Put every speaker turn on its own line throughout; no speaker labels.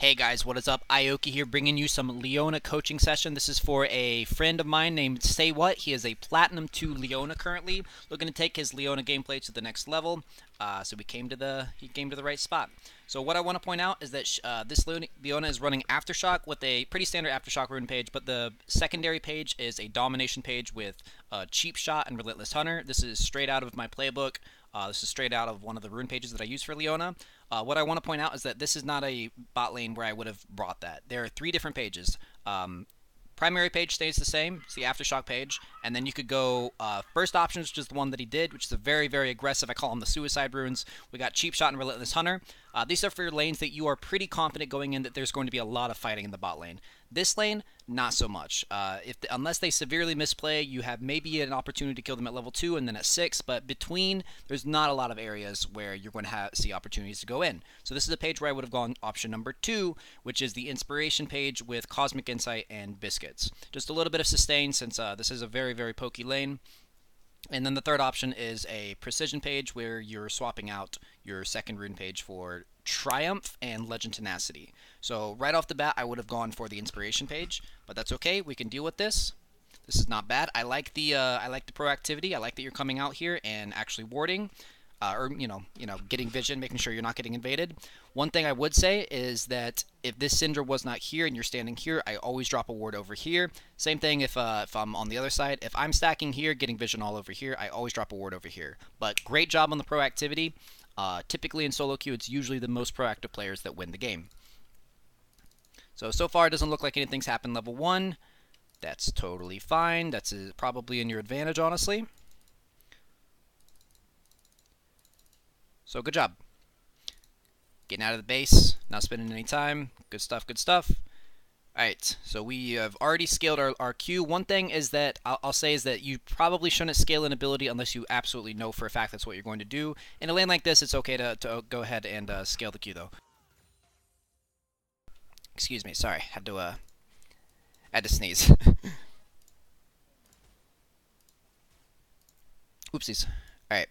Hey guys, what is up? Ioki here bringing you some Leona coaching session. This is for a friend of mine named Say What. He is a Platinum 2 Leona currently, looking to take his Leona gameplay to the next level. Uh, so we came to the he came to the right spot. So what I want to point out is that uh, this Leona is running Aftershock with a pretty standard Aftershock rune page, but the secondary page is a domination page with uh, Cheap Shot and Relentless Hunter. This is straight out of my playbook. Uh, this is straight out of one of the rune pages that I use for Leona. Uh, what I want to point out is that this is not a bot lane where I would have brought that. There are three different pages. Um, primary page stays the same. It's the Aftershock page. And then you could go uh, first options, which is the one that he did, which is a very, very aggressive. I call them the suicide runes. We got Cheap Shot and Relentless Hunter. Uh, these are for lanes that you are pretty confident going in that there's going to be a lot of fighting in the bot lane. This lane, not so much. Uh, if the, unless they severely misplay, you have maybe an opportunity to kill them at level two and then at six. But between, there's not a lot of areas where you're going to have, see opportunities to go in. So this is a page where I would have gone option number two, which is the inspiration page with Cosmic Insight and Biscuits. Just a little bit of sustain since uh, this is a very very pokey lane. And then the third option is a precision page where you're swapping out your second rune page for Triumph and Legend Tenacity. So right off the bat, I would have gone for the inspiration page, but that's okay. We can deal with this. This is not bad. I like the uh, I like the proactivity. I like that you're coming out here and actually warding uh, or you know, you know, getting vision, making sure you're not getting invaded. One thing I would say is that if this Syndra was not here and you're standing here, I always drop a ward over here. Same thing if uh, if I'm on the other side. If I'm stacking here, getting vision all over here, I always drop a ward over here. But great job on the proactivity. Uh, typically in solo queue, it's usually the most proactive players that win the game. So, so far it doesn't look like anything's happened level 1. That's totally fine. That's uh, probably in your advantage, honestly. So good job. Getting out of the base, not spending any time. Good stuff, good stuff. Alright, so we have already scaled our, our Q. One thing is that I'll, I'll, say is that you probably shouldn't scale an ability unless you absolutely know for a fact that's what you're going to do. In a lane like this, it's okay to, to go ahead and uh, scale the Q though. Excuse me, sorry, had to uh, had to sneeze. Oopsies. Alright.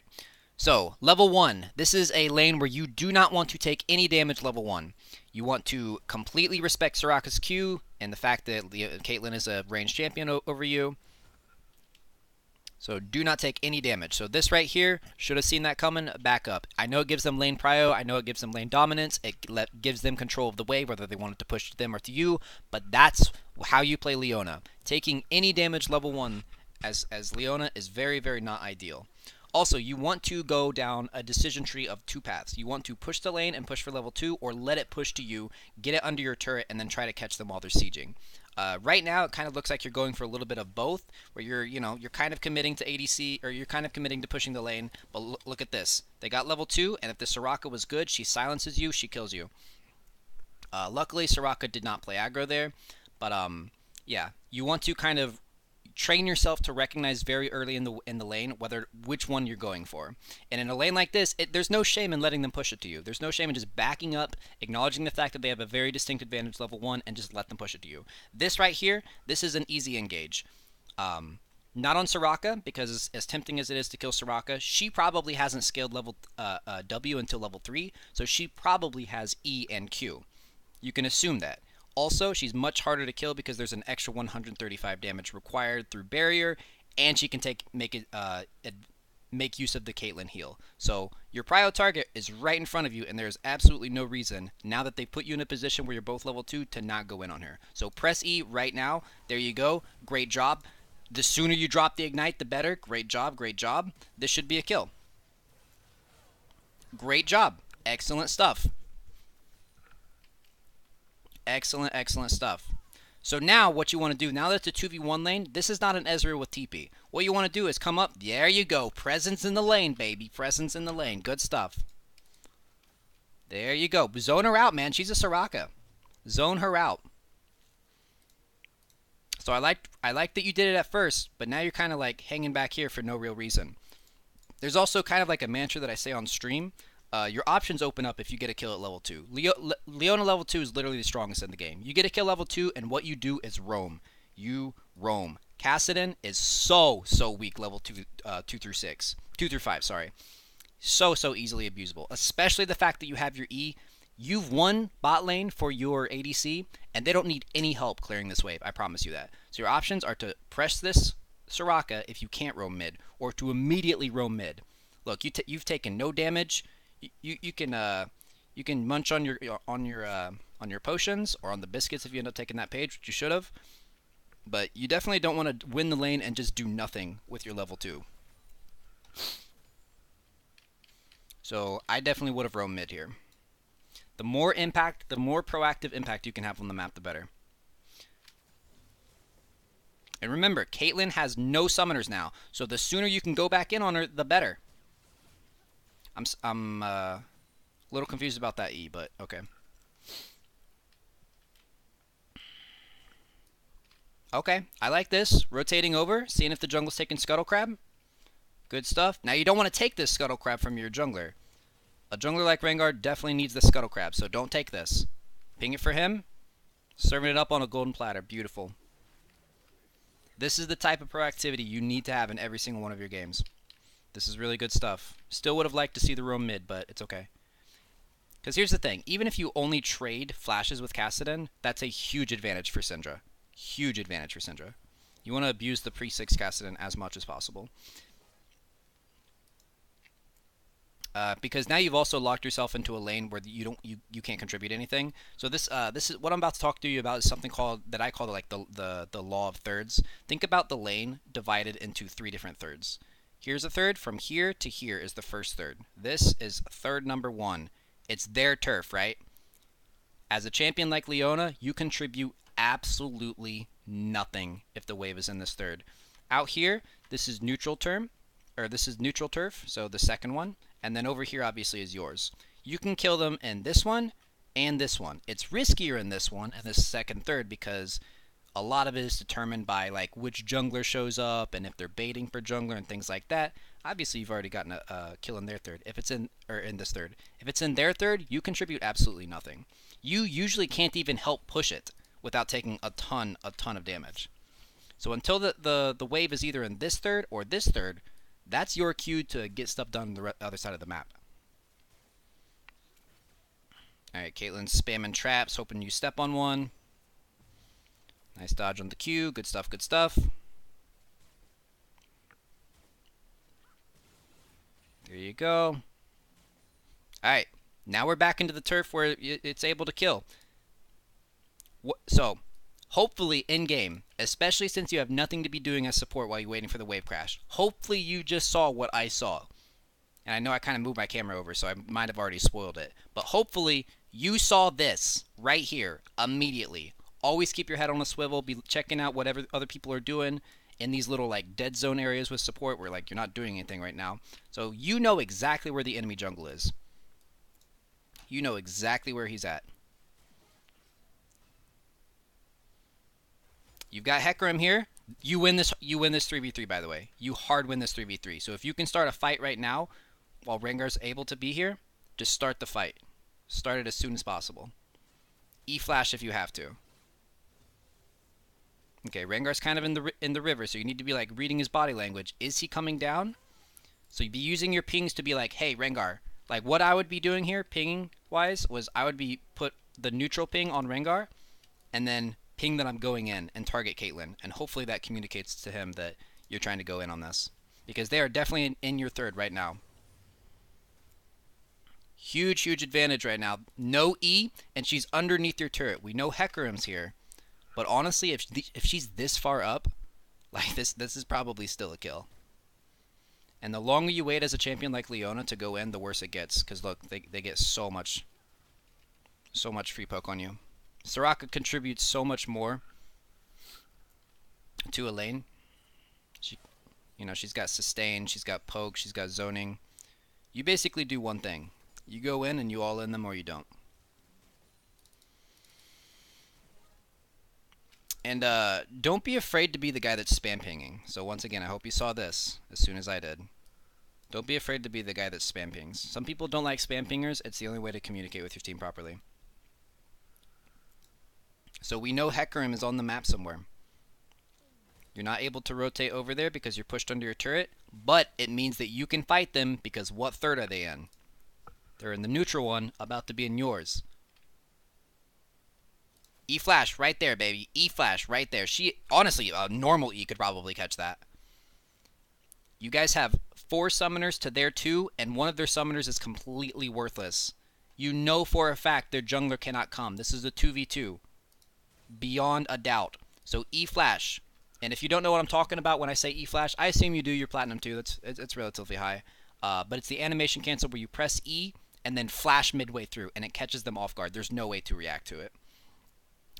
So, level 1. This is a lane where you do not want to take any damage level 1. You want to completely respect Soraka's Q and the fact that Caitlyn is a ranged champion over you. So do not take any damage. So this right here, should have seen that coming, back up. I know it gives them lane prio, I know it gives them lane dominance, it gives them control of the wave, whether they want it to push to them or to you, but that's how you play Leona. Taking any damage level 1 as, as Leona is very, very not ideal. Also, you want to go down a decision tree of two paths. You want to push the lane and push for level 2, or let it push to you, get it under your turret, and then try to catch them while they're sieging. Uh, right now, it kind of looks like you're going for a little bit of both, where you're, you know, you're kind of committing to ADC, or you're kind of committing to pushing the lane, but look at this. They got level 2, and if the Soraka was good, she silences you, she kills you. Uh, luckily, Soraka did not play aggro there, but, um, yeah, you want to kind of train yourself to recognize very early in the in the lane whether which one you're going for. And in a lane like this, it, there's no shame in letting them push it to you. There's no shame in just backing up, acknowledging the fact that they have a very distinct advantage level one, and just let them push it to you. This right here, this is an easy engage. Um, not on Soraka, because as, as, tempting as it is to kill Soraka, she probably hasn't scaled level uh, uh, W until level 3, so she probably has E and Q. You can assume that. Also, she's much harder to kill because there's an extra 135 damage required through barrier, and she can take make it uh, make use of the Caitlyn heal. So your prio target is right in front of you, and there's absolutely no reason now that they put you in a position where you're both level two to not go in on her. So press E right now. There you go. Great job. The sooner you drop the ignite, the better. Great job. Great job. This should be a kill. Great job. Excellent stuff. Excellent, excellent stuff. So now what you want to do, now that it's a 2v1 lane, this is not an Ezreal with TP. What you want to do is come up, there you go, presence in the lane, baby, presence in the lane, good stuff. There you go, zone her out, man, she's a Soraka. Zone her out. So I like I like that you did it at first, but now you're kind of like hanging back here for no real reason. There's also kind of like a mantra that I say on stream uh, your options open up if you get a kill at level 2. Leo, Le Leona level 2 is literally the strongest in the game. You get a kill level 2, and what you do is roam. You roam. Kassadin is so, so weak level 2, uh, 2 through 6. 2 through 5, sorry. So, so easily abusable. Especially the fact that you have your E. You've won bot lane for your ADC, and they don't need any help clearing this wave. I promise you that. So your options are to press this Soraka if you can't roam mid, or to immediately roam mid. Look, you you've taken no damage. You, you, can uh, you can munch on your on your uh, on your potions or on the biscuits if you end up taking that page, which you should have. But you definitely don't want to win the lane and just do nothing with your level two. So I definitely would have roamed mid here. The more impact, the more proactive impact you can have on the map, the better. And remember, Caitlyn has no summoners now, so the sooner you can go back in on her, the better. I'm I'm uh, a little confused about that E, but okay. Okay, I like this. Rotating over, seeing if the jungle's taking Scuttle Crab. Good stuff. Now you don't want to take this Scuttle Crab from your jungler. A jungler like Rengar definitely needs the Scuttle Crab, so don't take this. Ping it for him. Serving it up on a golden platter. Beautiful. This is the type of proactivity you need to have in every single one of your games. This is really good stuff. Still would have liked to see the roam mid, but it's okay. Because here's the thing. Even if you only trade flashes with Kassadin, that's a huge advantage for Syndra. Huge advantage for Syndra. You want to abuse the pre-6 Kassadin as much as possible. Uh, because now you've also locked yourself into a lane where you don't you, you can't contribute anything. So this uh, this is what I'm about to talk to you about is something called that I call like the, the the law of thirds. Think about the lane divided into three different thirds. Here's a third. From here to here is the first third. This is third number one. It's their turf, right? As a champion like Leona, you contribute absolutely nothing if the wave is in this third. Out here, this is neutral term, or this is neutral turf, so the second one, and then over here obviously is yours. You can kill them in this one and this one. It's riskier in this one and this second third because a lot of it is determined by like which jungler shows up and if they're baiting for jungler and things like that. Obviously, you've already gotten a, a kill in their third. If it's in or in this third, if it's in their third, you contribute absolutely nothing. You usually can't even help push it without taking a ton, a ton of damage. So until the, the, the wave is either in this third or this third, that's your cue to get stuff done on the other side of the map. Alright, Caitlyn's spamming traps, hoping you step on one. Nice dodge on the Q. Good stuff, good stuff. There you go. Alright, now we're back into the turf where it's able to kill. So, hopefully in-game, especially since you have nothing to be doing as support while you're waiting for the wave crash, hopefully you just saw what I saw. And I know I kind of moved my camera over, so I might have already spoiled it. But hopefully you saw this right here immediately. Always keep your head on a swivel, be checking out whatever other people are doing in these little like dead zone areas with support where like you're not doing anything right now. So you know exactly where the enemy jungle is. You know exactly where he's at. You've got Hecarim here. You win this. You win this 3v3. By the way, you hard win this 3v3. So if you can start a fight right now, while Rengar's able to be here, just start the fight. Start it as soon as possible. E flash if you have to. Okay, Rengar's kind of in the in the river, so you need to be like reading his body language. Is he coming down? So you'd be using your pings to be like, hey, Rengar. Like what I would be doing here, pinging wise, was I would be put the neutral ping on Rengar, and then ping that I'm going in and target Caitlyn, and hopefully that communicates to him that you're trying to go in on this. Because they are definitely in, in your third right now. Huge, huge advantage right now. No E, and she's underneath your turret. We know Hecarim's here. But honestly, if, if she's this far up, like this, this is probably still a kill. And the longer you wait as a champion like Leona to go in, the worse it gets. Because look, they, they get so much, so much free poke on you. Soraka contributes so much more to a lane. She, you know, she's got sustain, she's got poke, she's got zoning. You basically do one thing. You go in and you all in them or you don't. And uh, don't be afraid to be the guy that's spam pinging. So once again, I hope you saw this as soon as I did. Don't be afraid to be the guy that spam pings. Some people don't like spam pingers. It's the only way to communicate with your team properly. So we know Hecarim is on the map somewhere. You're not able to rotate over there because you're pushed under your turret, but it means that you can fight them because what third are they in? They're in the neutral one, about to be in yours. E flash right there, baby. E flash right there. She honestly, a normal E could probably catch that. You guys have four summoners to their two, and one of their summoners is completely worthless. You know for a fact their jungler cannot come. This is a 2v2. Beyond a doubt. So E flash. And if you don't know what I'm talking about when I say E flash, I assume you do your platinum too. That's it's, relatively high. Uh, but it's the animation cancel where you press E and then flash midway through, and it catches them off guard. There's no way to react to it.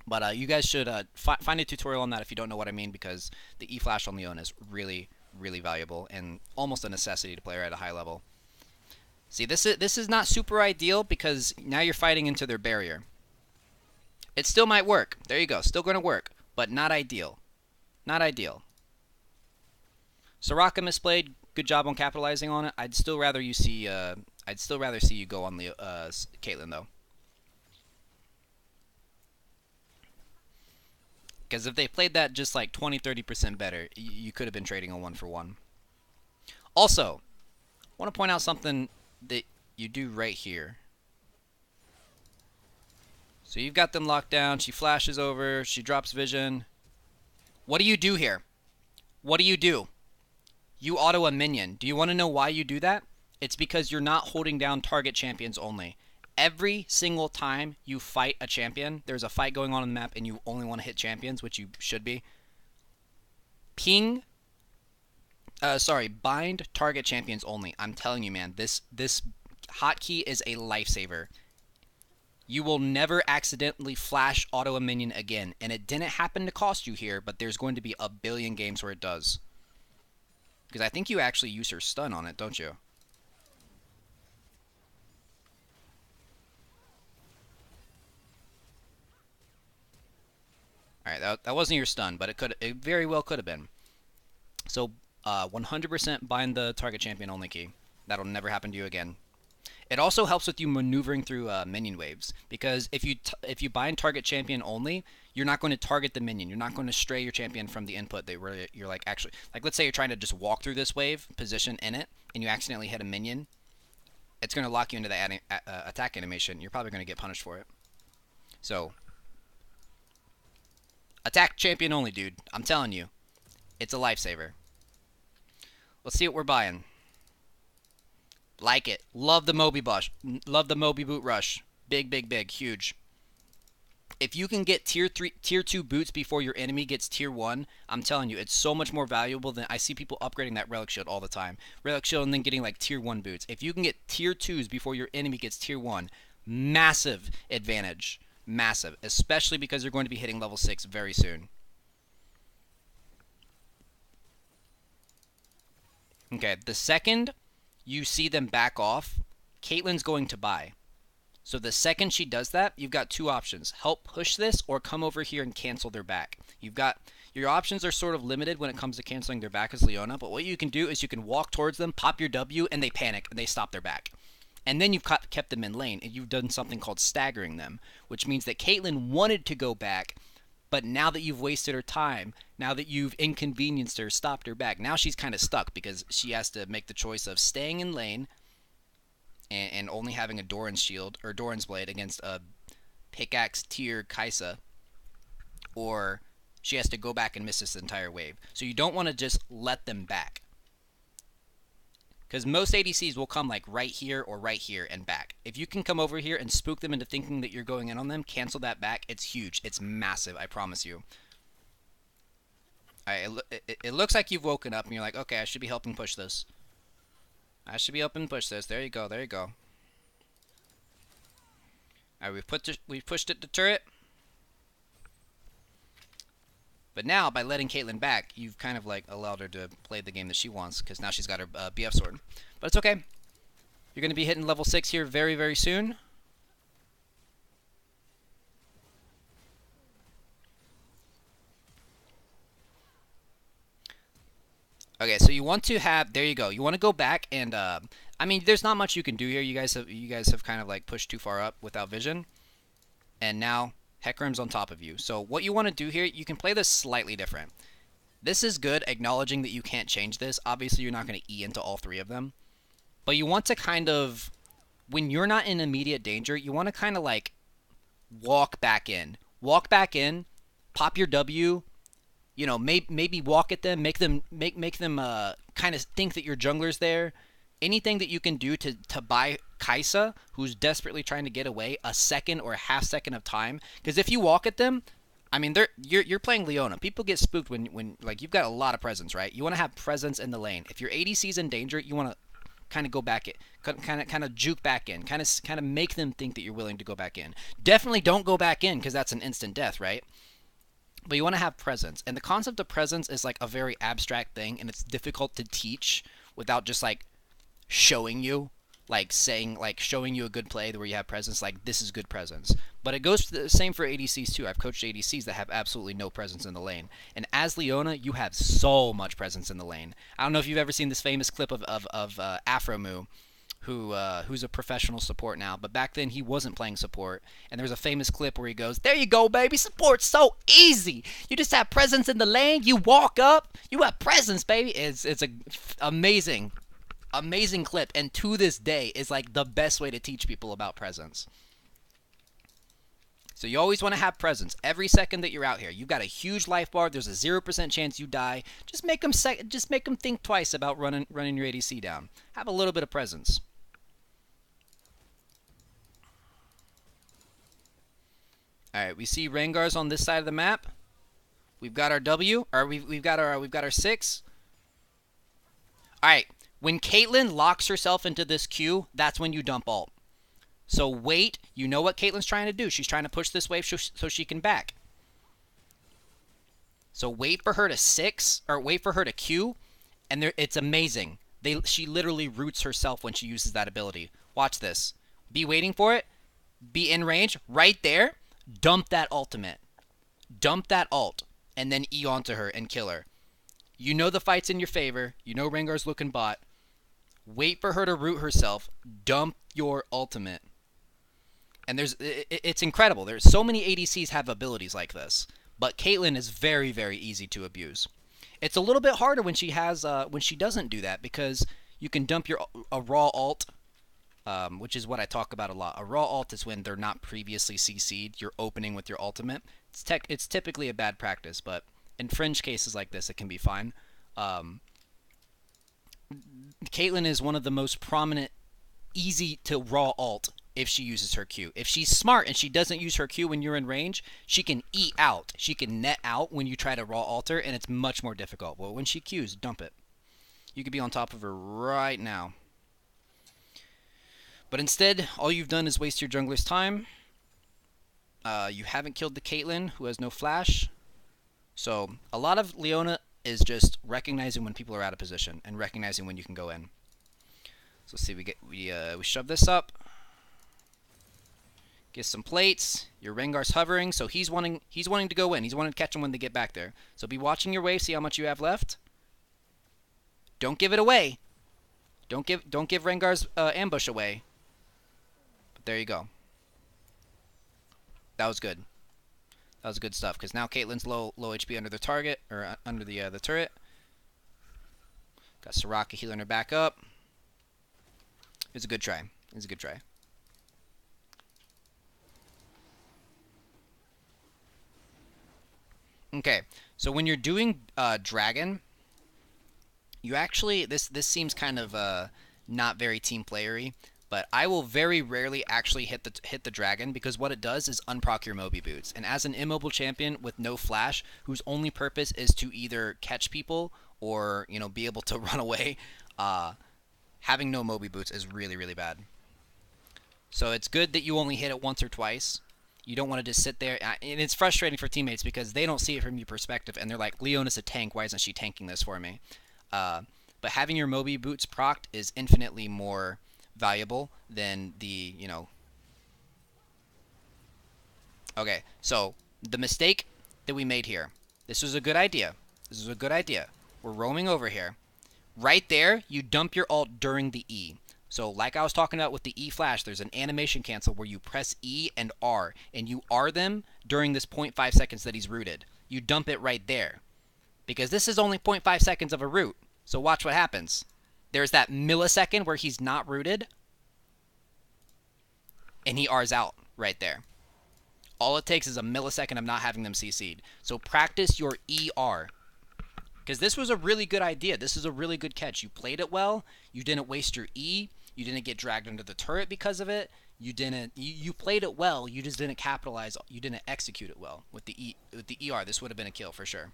But uh, you guys should uh, fi find a tutorial on that if you don't know what I mean, because the E flash on Leona is really, really valuable and almost a necessity to play at a high level. See, this is this is not super ideal because now you're fighting into their barrier. It still might work. There you go. Still going to work, but not ideal. Not ideal. Soraka misplayed. Good job on capitalizing on it. I'd still rather you see. Uh, I'd still rather see you go on the uh, Caitlyn though. Because if they played that just like 20 30% better, you could have been trading a one for one. Also, I want to point out something that you do right here. So you've got them locked down. She flashes over. She drops vision. What do you do here? What do you do? You auto a minion. Do you want to know why you do that? It's because you're not holding down target champions only. Every single time you fight a champion, there's a fight going on in the map and you only want to hit champions, which you should be. Ping uh, sorry, bind target champions only. I'm telling you, man, this this hotkey is a lifesaver. You will never accidentally flash auto a minion again, and it didn't happen to cost you here, but there's going to be a billion games where it does. Because I think you actually use her stun on it, don't you? Alright, that, that wasn't your stun, but it could it very well could have been. So 100% uh, bind the target champion only key. That'll never happen to you again. It also helps with you maneuvering through uh, minion waves because if you if you bind target champion only, you're not going to target the minion. You're not going to stray your champion from the input that really you're like actually like let's say you're trying to just walk through this wave, position in it, and you accidentally hit a minion. It's going to lock you into the uh, attack animation. You're probably going to get punished for it. So attack champion only, dude. I'm telling you, it's a lifesaver. Let's see what we're buying. Like it. Love the Moby Bush. Love the Moby Boot Rush. Big, big, big. Huge. If you can get tier three, tier two boots before your enemy gets tier one, I'm telling you, it's so much more valuable than I see people upgrading that relic shield all the time. Relic shield and then getting like tier one boots. If you can get tier twos before your enemy gets tier one, massive advantage. Massive. Especially because you're going to be hitting level six very soon. Okay, the second you see them back off, Caitlyn's going to buy. So the second she does that, you've got two options. Help push this or come over here and cancel their back. You've got your options are sort of limited when it comes to canceling their back as Leona, but what you can do is you can walk towards them, pop your W, and they panic and they stop their back. And then you've kept them in lane and you've done something called staggering them, which means that Caitlyn wanted to go back, but now that you've wasted her time, now that you've inconvenienced her, stopped her back, now she's kind of stuck because she has to make the choice of staying in lane and, and only having a Doran's shield or Doran's blade against a pickaxe tier Kai'Sa, or she has to go back and miss this entire wave. So you don't want to just let them back. Because most ADCs will come like right here or right here and back. If you can come over here and spook them into thinking that you're going in on them, cancel that back. It's huge. It's massive. I promise you. Alright, it, it, it, looks like you've woken up and you're like, okay, I should be helping push this. I should be helping push this. There you go. There you go. Alright, we've put we've pushed it to turret. But now, by letting Caitlyn back, you've kind of like allowed her to play the game that she wants, because now she's got her uh, BF sword. But it's okay. You're going to be hitting level 6 here very, very soon. Okay, so you want to have there you go. You want to go back and uh, I mean, there's not much you can do here. You guys have you guys have kind of like pushed too far up without vision, and now Hecarim's on top of you. So what you want to do here, you can play this slightly different. This is good, acknowledging that you can't change this. Obviously, you're not going to E into all three of them. But you want to kind of, when you're not in immediate danger, you want to kind of like walk back in. walk back in, pop your W, you know, may, maybe walk at them, make them make make them uh, kind of think that your jungler's there. Anything that you can do to to buy Kai'Sa, who's desperately trying to get away, a second or a half second of time. Because if you walk at them, I mean, they're you're you're playing Leona. People get spooked when when like you've got a lot of presence, right? You want to have presence in the lane. If your ADC's in danger, you want to kind of go back it, kind of kind of juke back in, kind of kind of make them think that you're willing to go back in. Definitely don't go back in because that's an instant death, right? But you want to have presence, and the concept of presence is like a very abstract thing, and it's difficult to teach without just like showing you like saying like showing you a good play where you have presence like this is good presence. But it goes to the same for adcs too. I've coached adcs that have absolutely no presence in the lane. And as leona you have so much presence in the lane. I don't know if you've ever seen this famous clip of, of, of uh, Aphromoo who uh, who's a professional support now. But back then he wasn't playing support. And there's a famous clip where he goes there you go baby. Support's so easy. You just have presence in the lane. You walk up. You have presence baby. It's it's a amazing amazing clip and to this day is like the best way to teach people about presence. So you always want to have presence every second that you're out here. You've got a huge life bar. There's a zero percent chance you die. Just make them sec- just make them think twice about running running your ADC down. Have a little bit of presence. All right, we see Rengar's on this side of the map. We've got our W, or we've, we've got our we've got our six. All right, when Caitlyn locks herself into this Q, that's when you dump alt. So wait, you know what Caitlyn's trying to do. She's trying to push this wave so she can back. So wait for her to six, or wait for her to Q, and there, it's amazing. They, she literally roots herself when she uses that ability. Watch this. Be waiting for it. Be in range. Right there. Dump that ultimate. Dump that alt, And then E onto her and kill her. You know the fight's in your favor. You know Rengar's looking bot. Wait for her to root herself. Dump your ultimate. And there's it's incredible. There's so many ADCs have abilities like this, but Caitlyn is very very easy to abuse. It's a little bit harder when she has uh, when she doesn't do that because you can dump your a raw alt, um, which is what I talk about a lot. A raw alt is when they're not previously CC'd. You're opening with your ultimate. It's tech. It's typically a bad practice, but in fringe cases like this, it can be fine. Um, Caitlyn is one of the most prominent, easy to raw alt if she uses her Q. If she's smart and she doesn't use her Q when you're in range, she can eat out. She can net out when you try to raw alter, and it's much more difficult. But when she Qs, dump it. You could be on top of her right now. But instead, all you've done is waste your jungler's time. Uh, you haven't killed the Caitlyn, who has no flash. So, a lot of Leona is just recognizing when people are out of position and recognizing when you can go in. So let's see, we get we uh, we shove this up. Get some plates. Your Rengar's hovering, so he's wanting he's wanting to go in. He's wanting to catch them when they get back there. So be watching your wave, see how much you have left. Don't give it away. Don't give don't give Rengar's uh, ambush away. But there you go. That was good. That was good stuff because now Caitlyn's low low HP under the target or uh, under the uh, the turret. Got Soraka healing her back up. It was a good try. It was a good try. Okay, so when you're doing uh, dragon, you actually this this seems kind of uh, not very team playery but I will very rarely actually hit the hit the dragon because what it does is unproc your Moby boots. And as an immobile champion with no flash, whose only purpose is to either catch people or you know be able to run away, uh, having no Moby boots is really really bad. So it's good that you only hit it once or twice. You don't want to just sit there, and it's frustrating for teammates because they don't see it from your perspective, and they're like, "Leona's a tank. Why isn't she tanking this for me?" Uh, but having your Moby boots procced is infinitely more valuable than the, you know. Okay, so the mistake that we made here. This was a good idea. This is a good idea. We're roaming over here. Right there, you dump your alt during the E. So like I was talking about with the E flash, there's an animation cancel where you press E and R, and you R them during this 0.5 seconds that he's rooted. You dump it right there. Because this is only 0.5 seconds of a root. So watch what happens. There's that millisecond where he's not rooted. And he R's out right there. All it takes is a millisecond of not having them CC'd. So practice your ER. Because this was a really good idea. This is a really good catch. You played it well. You didn't waste your E. You didn't get dragged under the turret because of it. You didn't. You, you played it well. You just didn't capitalize. You didn't execute it well with the E with the ER. This would have been a kill for sure.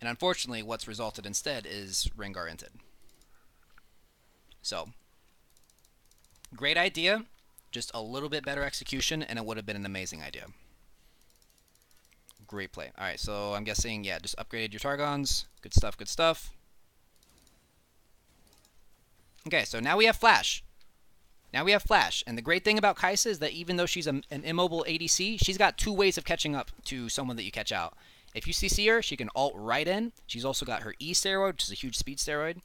And unfortunately, what's resulted instead is Rengar inted. So, great idea, just a little bit better execution, and it would have been an amazing idea. Great play. All right, so I'm guessing, yeah, just upgraded your Targons. Good stuff, good stuff. Okay, so now we have Flash. Now we have Flash, and the great thing about Kai'Sa is that even though she's a, an immobile ADC, she's got two ways of catching up to someone that you catch out. If you CC her, she can alt right in. She's also got her E steroid, which is a huge speed steroid.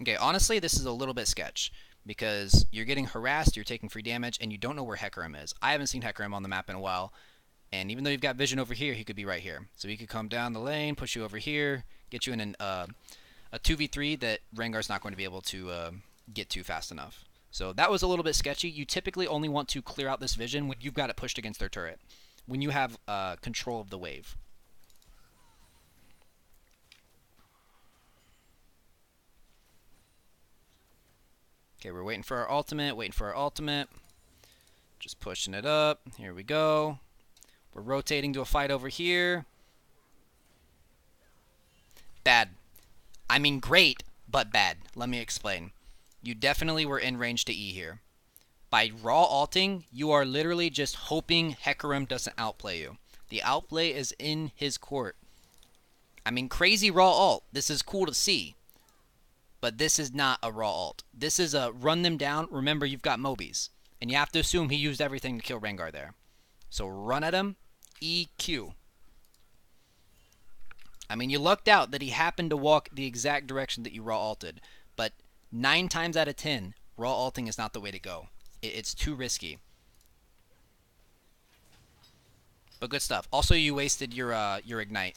Okay, honestly, this is a little bit sketch because you're getting harassed, you're taking free damage, and you don't know where Hecarim is. I haven't seen Hecarim on the map in a while, and even though you've got vision over here, he could be right here. So he could come down the lane, push you over here, get you in an, uh, a 2v3 that Rengar's not going to be able to uh, get to fast enough. So that was a little bit sketchy. You typically only want to clear out this vision when you've got it pushed against their turret, when you have uh, control of the wave. Okay, we're waiting for our ultimate, waiting for our ultimate. Just pushing it up. Here we go. We're rotating to a fight over here. Bad. I mean great, but bad. Let me explain. You definitely were in range to E here. By raw alting, you are literally just hoping Hecarim doesn't outplay you. The outplay is in his court. I mean, crazy raw alt. This is cool to see. But this is not a raw alt. This is a run them down. Remember, you've got Mobies. And you have to assume he used everything to kill Rengar there. So run at him. EQ. I mean, you lucked out that he happened to walk the exact direction that you raw alted. But 9 times out of 10, raw alting is not the way to go. It's too risky. But good stuff. Also, you wasted your uh, your ignite.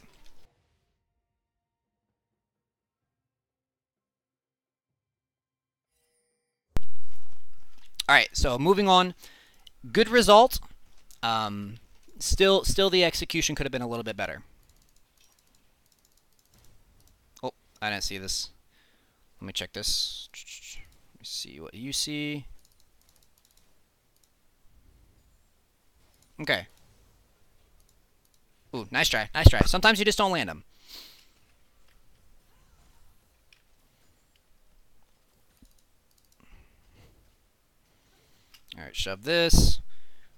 All right, so moving on. Good result. Um, still, still the execution could have been a little bit better. Oh, I didn't see this. Let me check this. Let me see what you see. Okay. Ooh, nice try. Nice try. Sometimes you just don't land them. Alright, shove this.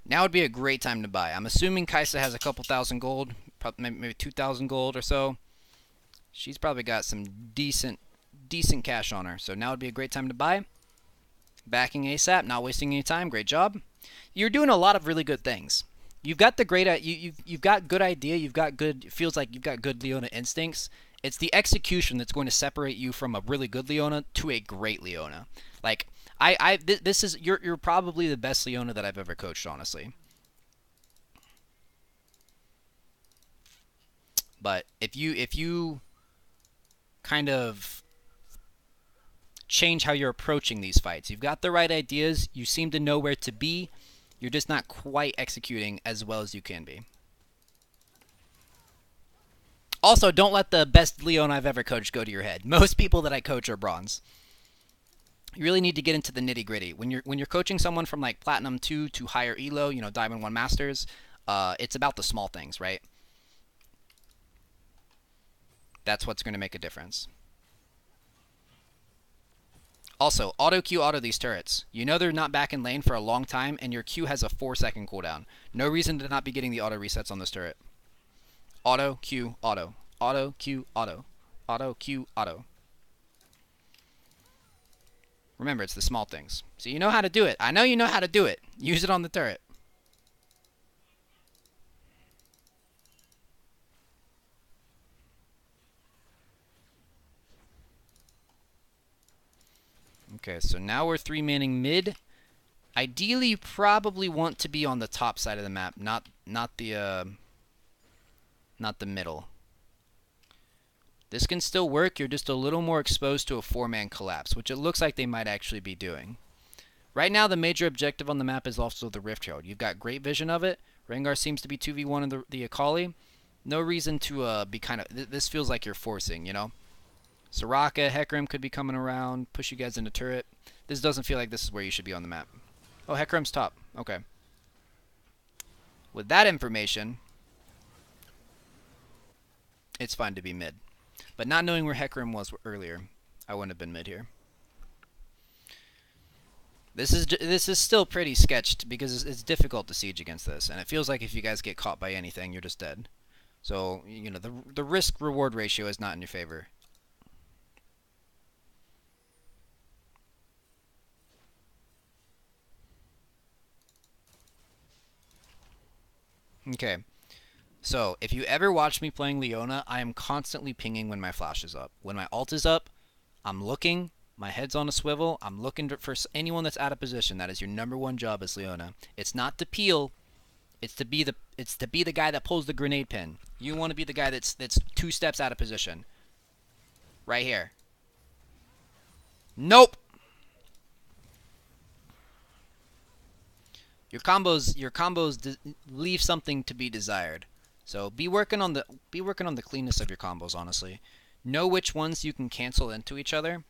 Now would be a great time to buy. I'm assuming Kai'Sa has a couple thousand gold, maybe, maybe 2,000 gold or so. She's probably got some decent, decent cash on her. So now would be a great time to buy. Backing ASAP, not wasting any time. Great job. You're doing a lot of really good things. You've got the great, you, you've, you've got good idea. You've got good, feels like you've got good Leona instincts. It's the execution that's going to separate you from a really good Leona to a great Leona. Like, I, I th this is you're you're probably the best Leona that I've ever coached, honestly. But if you if you kind of change how you're approaching these fights, you've got the right ideas, you seem to know where to be, you're just not quite executing as well as you can be. Also, don't let the best Leona I've ever coached go to your head. Most people that I coach are bronze you really need to get into the nitty gritty. When you're when you're coaching someone from like platinum two to higher elo, you know, diamond one masters, uh, it's about the small things, right? That's what's going to make a difference. Also, auto Q auto these turrets. You know they're not back in lane for a long time, and your Q has a 4 second cooldown. No reason to not be getting the auto resets on this turret. Auto Q auto. Auto Q auto. Auto Q auto. Remember, it's the small things. So you know how to do it. I know you know how to do it. Use it on the turret. Okay, so now we're three manning mid. Ideally, you probably want to be on the top side of the map, not not the uh, not the middle. This can still work, you're just a little more exposed to a four-man collapse, which it looks like they might actually be doing. Right now, the major objective on the map is also the Rift Herald. You've got great vision of it. Rengar seems to be 2v1 in the, the Akali. No reason to uh, be kind of... Th this feels like you're forcing, you know? Soraka, Hecarim could be coming around, push you guys into turret. This doesn't feel like this is where you should be on the map. Oh, Hecarim's top. Okay. With that information, it's fine to be mid. But not knowing where Hecarim was earlier, I wouldn't have been mid here. This is this is still pretty sketched because it's difficult to siege against this, and it feels like if you guys get caught by anything, you're just dead. So you know the the risk reward ratio is not in your favor. Okay. So, if you ever watch me playing Leona, I am constantly pinging when my flash is up. When my alt is up, I'm looking, my head's on a swivel, I'm looking for anyone that's out of position. That is your number one job as Leona. It's not to peel, it's to be the it's to be the guy that pulls the grenade pin. You want to be the guy that's that's two steps out of position. Right here. Nope. Your combos your combos leave something to be desired. So be working on the be working on the cleanness of your combos, honestly. Know which ones you can cancel into each other.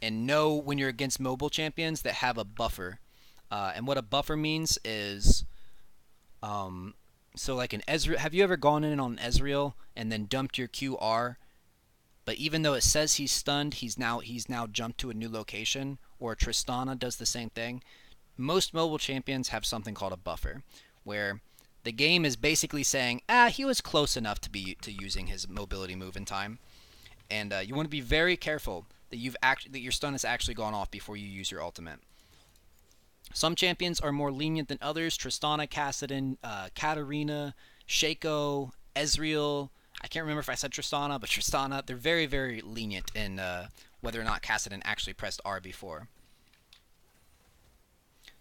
And know when you're against mobile champions that have a buffer. Uh, and what a buffer means is um, so like an Ezreal have you ever gone in on Ezreal and then dumped your QR but even though it says he's stunned, he's now he's now jumped to a new location or Tristana does the same thing. Most mobile champions have something called a buffer where the game is basically saying, ah, he was close enough to be to using his mobility move in time, and uh, you want to be very careful that you've act that your stun has actually gone off before you use your ultimate. Some champions are more lenient than others. Tristana, Kassadin, uh, Katarina, Shaco, Ezreal. I can't remember if I said Tristana, but Tristana. They're very, very lenient in uh, whether or not Kassadin actually pressed R before.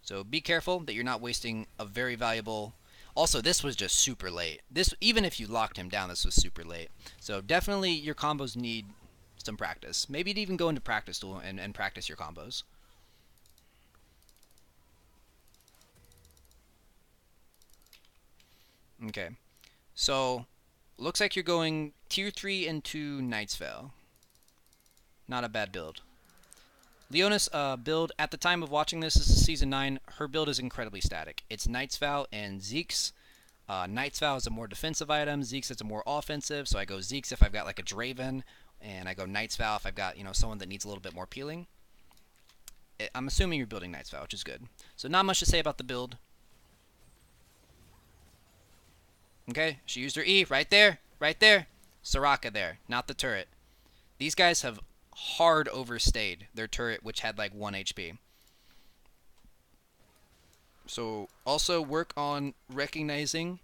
So be careful that you're not wasting a very valuable... Also, this was just super late. This Even if you locked him down, this was super late. So definitely your combos need some practice. Maybe even go into practice tool and, and practice your combos. Okay. So, looks like you're going tier 3 into Knight's Vow. Not a bad build. Leona's uh, build, at the time of watching this, this is Season 9, her build is incredibly static. It's Knight's Vow and Zeke's. Uh, Knight's Vow is a more defensive item, Zeke's is a more offensive, so I go Zeke's if I've got like a Draven, and I go Knight's Vow if I've got, you know, someone that needs a little bit more peeling. It, I'm assuming you're building Knight's Vow, which is good. So not much to say about the build. Okay, she used her E right there, right there. Soraka there, not the turret. These guys have hard overstayed their turret, which had like 1 HP. So also work on recognizing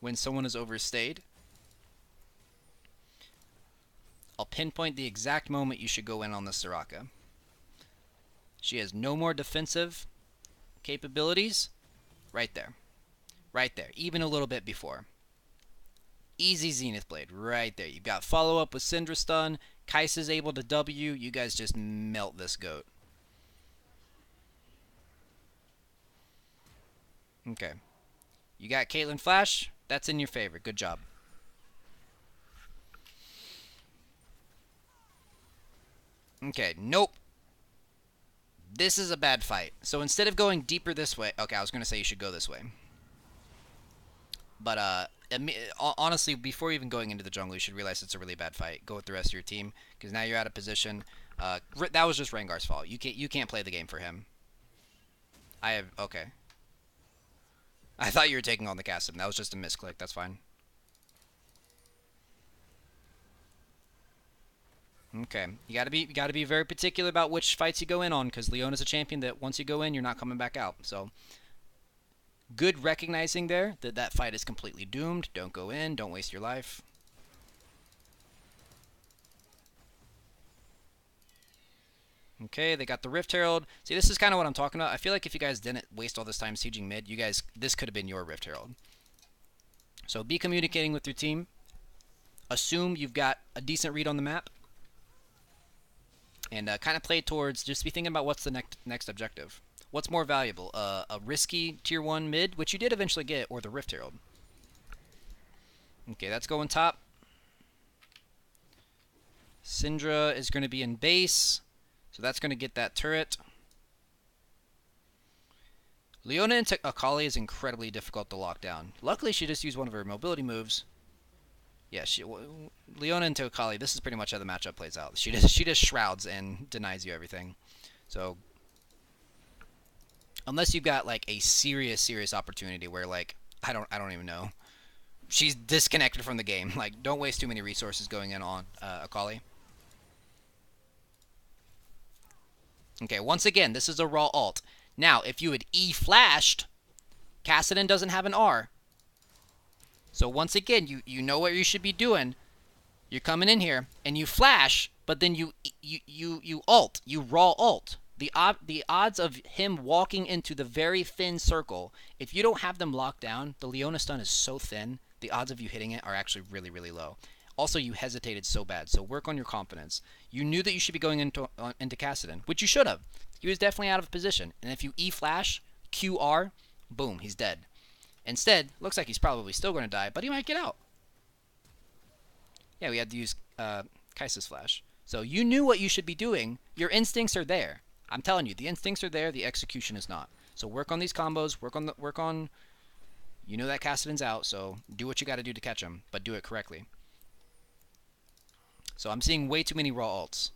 when someone is overstayed. I'll pinpoint the exact moment you should go in on the Soraka. She has no more defensive capabilities. Right there. Right there. Even a little bit before. Easy Zenith Blade. Right there. You've got follow-up with Syndra Stun. Kais is able to W. You guys just melt this goat. Okay. You got Caitlyn Flash. That's in your favor. Good job. Okay, nope. This is a bad fight. So instead of going deeper this way... Okay, I was going to say you should go this way. But, uh, honestly, before even going into the jungle, you should realize it's a really bad fight. Go with the rest of your team, because now you're out of position. Uh, that was just Rengar's fault. You can't you can't play the game for him. I have okay. I thought you were taking on the Kassadin. That was just a misclick. That's fine. Okay, you gotta be you gotta be very particular about which fights you go in on, because Leona's a champion that once you go in, you're not coming back out. So good recognizing there that that fight is completely doomed. Don't go in. Don't waste your life. Okay, they got the Rift Herald. See, this is kind of what I'm talking about. I feel like if you guys didn't waste all this time sieging mid, you guys, this could have been your Rift Herald. So be communicating with your team. Assume you've got a decent read on the map. and uh, kind of play towards just be thinking about what's the next next objective. What's more valuable, uh, a risky tier one mid, which you did eventually get, or the Rift Herald? Okay, that's going top. Syndra is going to be in base, so that's going to get that turret. Leona into Akali is incredibly difficult to lock down. Luckily, she just used one of her mobility moves. Yeah, she Leona into Akali. This is pretty much how the matchup plays out. She just she just shrouds and denies you everything. So unless you've got like a serious serious opportunity where like I don't I don't even know. She's disconnected from the game. Like don't waste too many resources going in on uh, Akali. Okay, once again, this is a raw ult. Now, if you had E flashed, Kassadin doesn't have an R. So once again, you, you know what you should be doing. You're coming in here and you flash, but then you you you you ult, you raw ult. The the odds of him walking into the very thin circle, if you don't have them locked down, the Leona stun is so thin, the odds of you hitting it are actually really really low. Also, you hesitated so bad, so work on your confidence. You knew that you should be going into uh, into Kassadin, which you should have. He was definitely out of position. And if you E flash, QR, boom, he's dead. Instead, looks like he's probably still going to die, but he might get out. Yeah, we had to use uh, Kai'Sa's flash. So you knew what you should be doing. Your instincts are there. I'm telling you, the instincts are there. The execution is not. So work on these combos. Work on the work on. You know that Kassadin's out, so do what you got to do to catch him, but do it correctly. So I'm seeing way too many raw ults.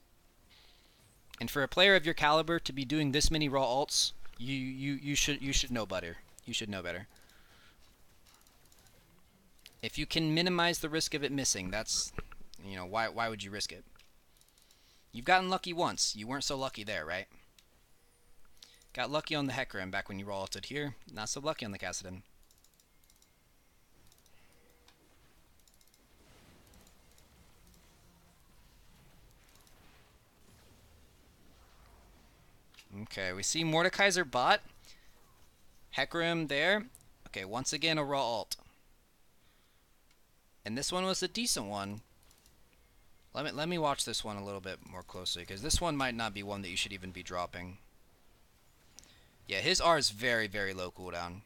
And for a player of your caliber to be doing this many raw ults, you you you should you should know better. You should know better. If you can minimize the risk of it missing, that's you know, why why would you risk it? You've gotten lucky once. You weren't so lucky there, right? Got lucky on the Hecarim back when you ulted here. Not so lucky on the Kassadin. Okay, we see Mordekaiser bot. Hecarim there. Okay, once again a raw ult. And this one was a decent one. Let me let me watch this one a little bit more closely because this one might not be one that you should even be dropping. Yeah, his R is very very low cooldown.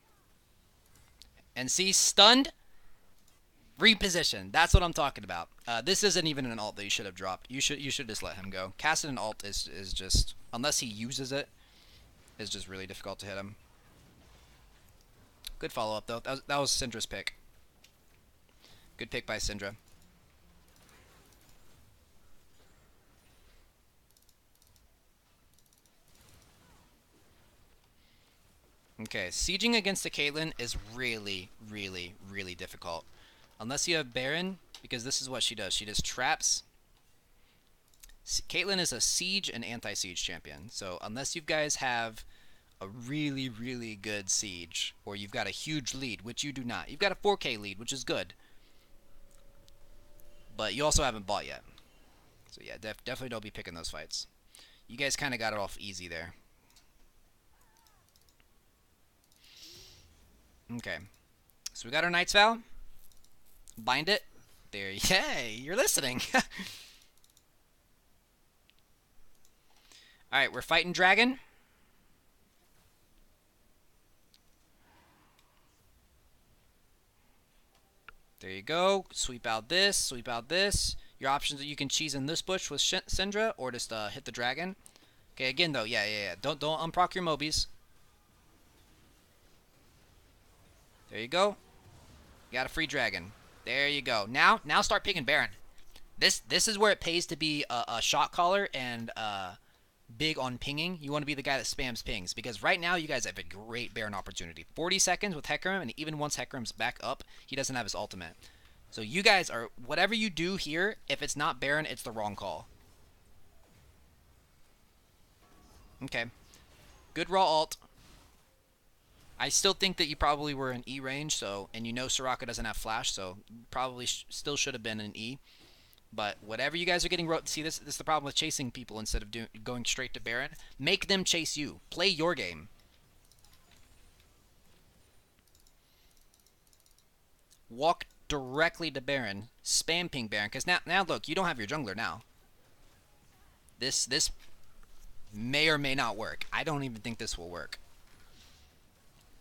And see stunned reposition. That's what I'm talking about. Uh, this isn't even an ult that you should have dropped. You should you should just let him go. Casting an ult is is just unless he uses it, is just really difficult to hit him. Good follow up though. That was, that was Syndra's pick. Good pick by Syndra. Okay, sieging against the Caitlyn is really, really, really difficult. Unless you have Baron, because this is what she does. She just traps. Caitlyn is a siege and anti-siege champion. So unless you guys have a really, really good siege, or you've got a huge lead, which you do not. You've got a 4k lead, which is good. But you also haven't bought yet. So yeah, def definitely don't be picking those fights. You guys kind of got it off easy there. Okay. So we got our Knight's Vow. Bind it. There. Yay! You're listening. Alright, we're fighting Dragon. There you go. Sweep out this, sweep out this. Your options that you can cheese in this bush with Syndra or just uh, hit the dragon. Okay, again though, yeah, yeah, yeah. Don't don't unproc your Mobies. There you go. Got a free dragon. There you go. Now, now start picking Baron. This this is where it pays to be a, a shot caller and uh, big on pinging. You want to be the guy that spams pings because right now you guys have a great Baron opportunity. 40 seconds with Hecarim, and even once Hecarim's back up, he doesn't have his ultimate. So you guys are whatever you do here. If it's not Baron, it's the wrong call. Okay, good raw ult. I still think that you probably were in E range, so and you know Soraka doesn't have flash, so probably sh still should have been an E. But whatever you guys are getting, see this, this is the problem with chasing people instead of do, going straight to Baron. Make them chase you. Play your game. Walk directly to Baron. Spam ping Baron, because now, now look, you don't have your jungler now. This this may or may not work. I don't even think this will work.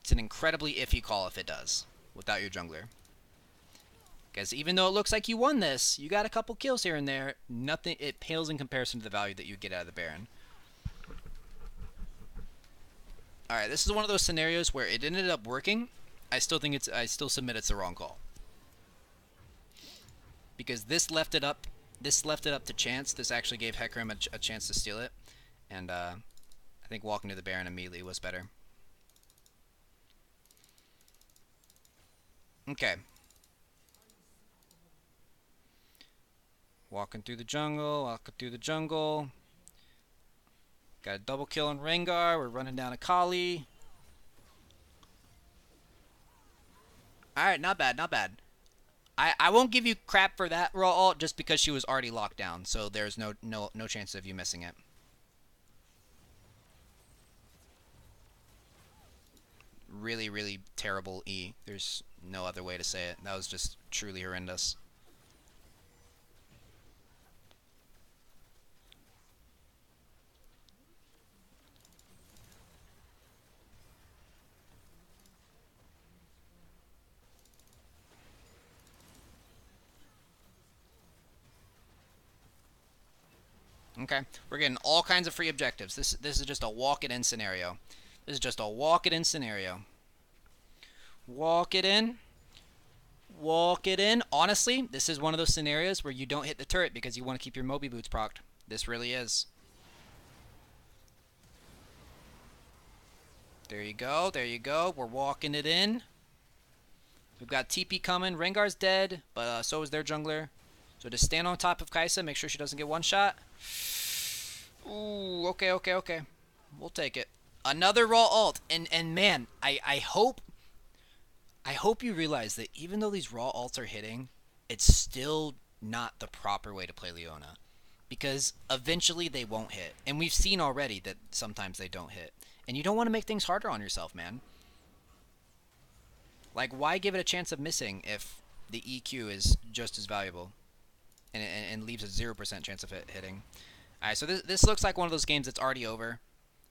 It's an incredibly iffy call if it does, without your jungler. Because even though it looks like you won this, you got a couple kills here and there, nothing it pales in comparison to the value that you get out of the Baron. Alright, this is one of those scenarios where it ended up working. I still think it's I still submit it's the wrong call. Because this left it up this left it up to chance. This actually gave Hecarim a, ch a chance to steal it. And uh, I think walking to the Baron immediately was better. Okay. Walking through the jungle, walking through the jungle. Got a double kill on Rengar. We're running down Akali. Alright, not bad, not bad. I, I won't give you crap for that raw ult just because she was already locked down, so there's no no no chance of you missing it. Really, really terrible E. There's no other way to say it. That was just truly horrendous. Okay, we're getting all kinds of free objectives. This this is just a walk it in scenario. This is just a walk it in scenario. Walk it in. Walk it in. Honestly, this is one of those scenarios where you don't hit the turret because you want to keep your Moby Boots procced. This really is. There you go. There you go. We're walking it in. We've got TP coming. Rengar's dead, but uh, so is their jungler. So just stand on top of Kai'Sa, make sure she doesn't get one shot. Ooh, okay, okay, okay. We'll take it. Another raw ult, and and man, I I hope, I hope you realize that even though these raw ults are hitting, it's still not the proper way to play Leona, because eventually they won't hit, and we've seen already that sometimes they don't hit, and you don't want to make things harder on yourself, man. Like, why give it a chance of missing if the EQ is just as valuable? and, and, and leaves a 0% chance of it hitting. Alright, so this, this looks like one of those games that's already over.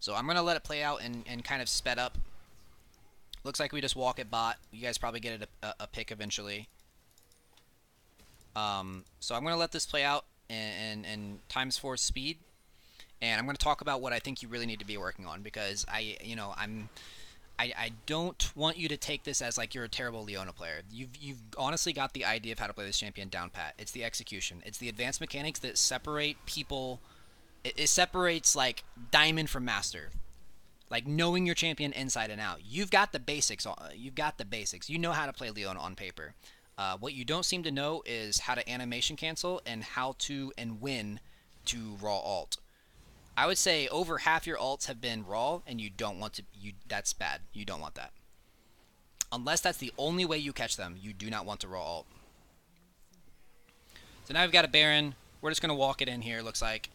So I'm going to let it play out and, and kind of sped up. Looks like we just walk it bot. You guys probably get it a, a, a pick eventually. Um, so I'm going to let this play out and, in, in times 4 speed. And I'm going to talk about what I think you really need to be working on because I, you know, I'm I, I don't want you to take this as like you're a terrible Leona player. You've you've honestly got the idea of how to play this champion down pat. It's the execution. It's the advanced mechanics that separate people. It, it separates like diamond from master. Like knowing your champion inside and out. You've got the basics. You've got the basics. You know how to play Leona on paper. Uh, what you don't seem to know is how to animation cancel and how to and when to raw ult. I would say over half your ults have been raw, and you don't want to. You that's bad. You don't want that. Unless that's the only way you catch them, you do not want to raw ult. So now we've got a Baron. We're just gonna walk it in here. Looks like.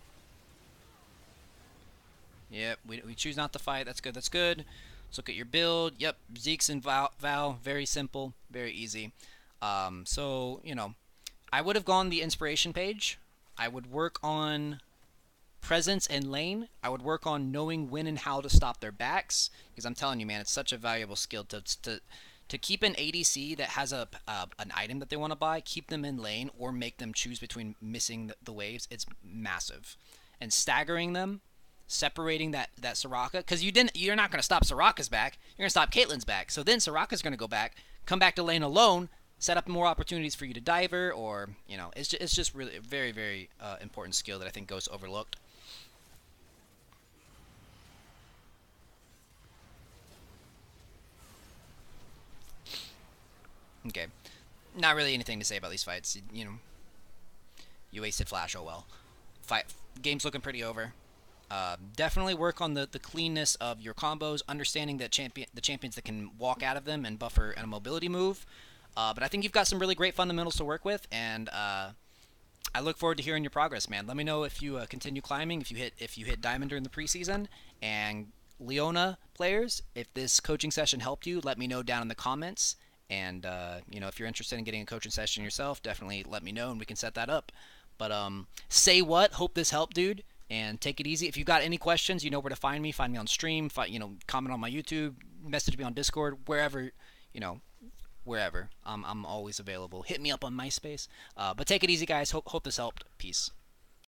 Yep, we, we choose not to fight. That's good. That's good. Let's look at your build. Yep, Zeke's and Val, Val very simple, very easy. Um, so you know, I would have gone the inspiration page. I would work on presence and lane. I would work on knowing when and how to stop their backs because I'm telling you, man, it's such a valuable skill to to to keep an ADC that has a uh, an item that they want to buy, keep them in lane, or make them choose between missing the, the waves. It's massive, and staggering them, separating that that Soraka because you didn't. You're not going to stop Soraka's back. You're going to stop Caitlyn's back. So then Soraka's going to go back, come back to lane alone, set up more opportunities for you to diver, or you know, it's just, it's just really a very very uh, important skill that I think goes overlooked. Okay. Not really anything to say about these fights. You, know, you wasted Flash, oh well. Fight Game's looking pretty over. Uh, definitely work on the, the cleanness of your combos, understanding that champion the champions that can walk out of them and buffer and a mobility move. Uh, but I think you've got some really great fundamentals to work with, and uh, I look forward to hearing your progress, man. Let me know if you uh, continue climbing, if you hit if you hit diamond during the preseason, and Leona players, if this coaching session helped you, let me know down in the comments. And uh, you know, if you're interested in getting a coaching session yourself, definitely let me know and we can set that up. But um, say what? Hope this helped, dude. And take it easy. If you've got any questions, you know where to find me. Find me on stream. Find, you know, comment on my YouTube, message me on Discord, wherever, you know, wherever. Um, I'm always available. Hit me up on MySpace. Uh, but take it easy, guys. Hope hope this helped. Peace.